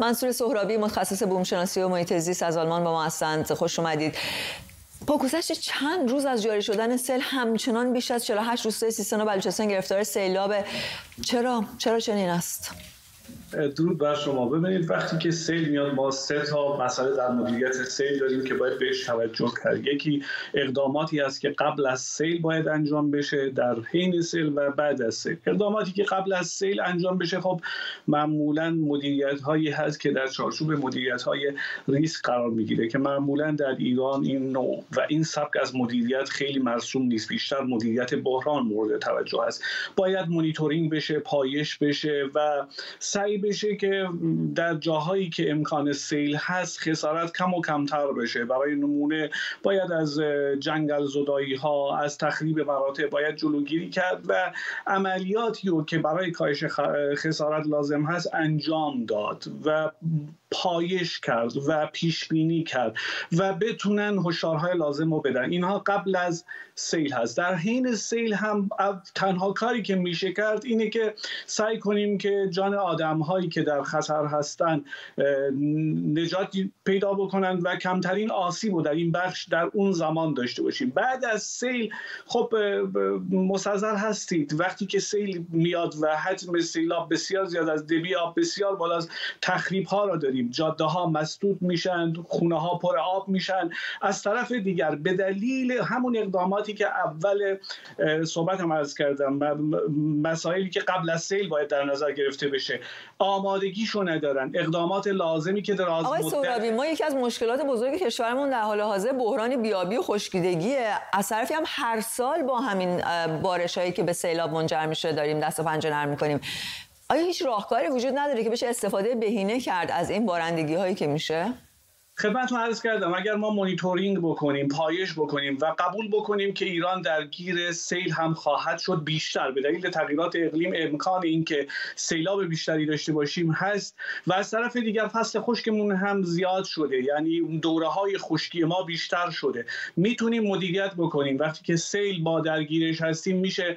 منصور سهرابی متخصص بومشناسی و محیط زیست از آلمان با ما هستند. خوش اومدید. با گذشت چند روز از جاری شدن سیل همچنان بیش از 48 روستای سیستان و بلوچستان گرفتار سیلاب. چرا؟ چرا چنین است؟ درود بر شما. ببینید وقتی که سیل میاد ما سه تا مسئله در مدیریت سیل داریم که باید بهش توجه کرد یکی اقداماتی است که قبل از سیل باید انجام بشه در حین سیل و بعد از سیل. اقداماتی که قبل از سیل انجام بشه خب معمولا مدیریت هایی هست که در چارچوب مدیریت های ریسک قرار می‌گیره که معمولا در ایران این نوع و این سبک از مدیریت خیلی مرسوم نیست. بیشتر مدیریت بحران مورد توجه است. باید مونیتورینگ بشه پایش بشه و سعی بشه که در جاهایی که امکان سیل هست خسارت کم و کمتر بشه. برای نمونه باید از جنگل زدایی ها از تخریب مراتع باید جلوگیری کرد و عملیاتی رو که برای کاهش خسارت لازم هست انجام داد و پایش کرد و پیش بینی کرد و بتونن هشدارهای لازم رو بدن. اینها قبل از سیل هست. در حین سیل هم تنها کاری که میشه کرد اینه که سعی کنیم که جان آدم هایی که در خطر هستن نجات پیدا بکنن و کمترین آسیب رو در این بخش در اون زمان داشته باشیم. بعد از سیل خب مستظر هستید. وقتی که سیل میاد و حجم سیلاب بسیار زیاد از دبی آب بسیار بالا از تخریب ها را داریم. جاده ها مسدود میشن خونه ها پر آب میشن. از طرف دیگر به دلیل همون اقداماتی که اول صحبت هم عرض کردم مسائلی که قبل از سیل باید در نظر گرفته بشه. آمادگیشو ندارن. اقدامات لازمی که در آز آقای ما یکی از مشکلات بزرگ کشورمون در حال حاضر بحران بیابی و خشکیدگیه. از طرفی هم هر سال با همین بارش هایی که به سیلاب منجر میشه داریم دست و پنجه نرم می‌کنیم. آیا هیچ راهکاری وجود نداره که بشه استفاده بهینه کرد از این بارندگی هایی که میشه؟ خدمتتون عرض کردم اگر ما مونیتورینگ بکنیم پایش بکنیم و قبول بکنیم که ایران در گیر سیل هم خواهد شد بیشتر. به دلیل تغییرات اقلیم امکان اینکه سیلاب بیشتری داشته باشیم هست. و از طرف دیگر فصل خشکمون هم زیاد شده. یعنی دوره های خشکی ما بیشتر شده. می‌تونیم مدیریت بکنیم. وقتی که سیل با درگیرش هستیم میشه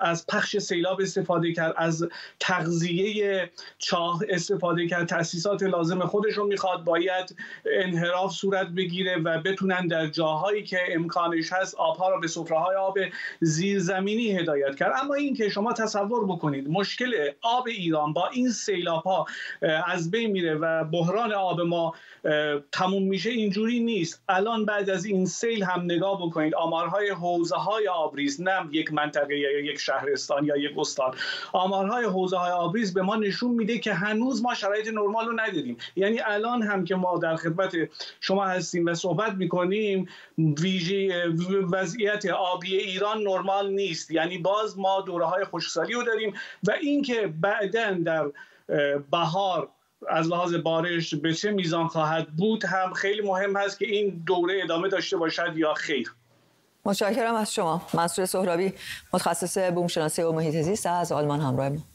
از پخش سیلاب استفاده کرد از تغذیه چاه استفاده کرد. تاسیسات لازم خودش رو می‌خواد. باید انحراف صورت بگیره و بتونن در جاهایی که امکانش هست آبها را به های آب زیرزمینی هدایت کرد. اما این که شما تصور بکنید مشکل آب ایران با این سیلاب ها از بین میره و بحران آب ما تموم میشه اینجوری نیست. الان بعد از این سیل هم نگاه بکنید. آمارهای حوزه های آبریز نه یک منطقه یا یک شهرستان یا یک استان. آمارهای حوزه های آبریز به ما نشون میده که هنوز ما شرایط نرمال رو ندیدیم. یعنی الان هم که ما در خدمت شما هستیم و صحبت می‌کنیم ویژه وضعیت آبی ایران نرمال نیست. یعنی باز ما دوره های خشکسالی رو داریم و اینکه بعدا در بهار از لحاظ بارش به چه میزان خواهد بود هم خیلی مهم هست که این دوره ادامه داشته باشد یا خیر. متشکرم از شما. منصور سهرابی متخصص بومشناسی و محیط زیست از آلمان همراه ما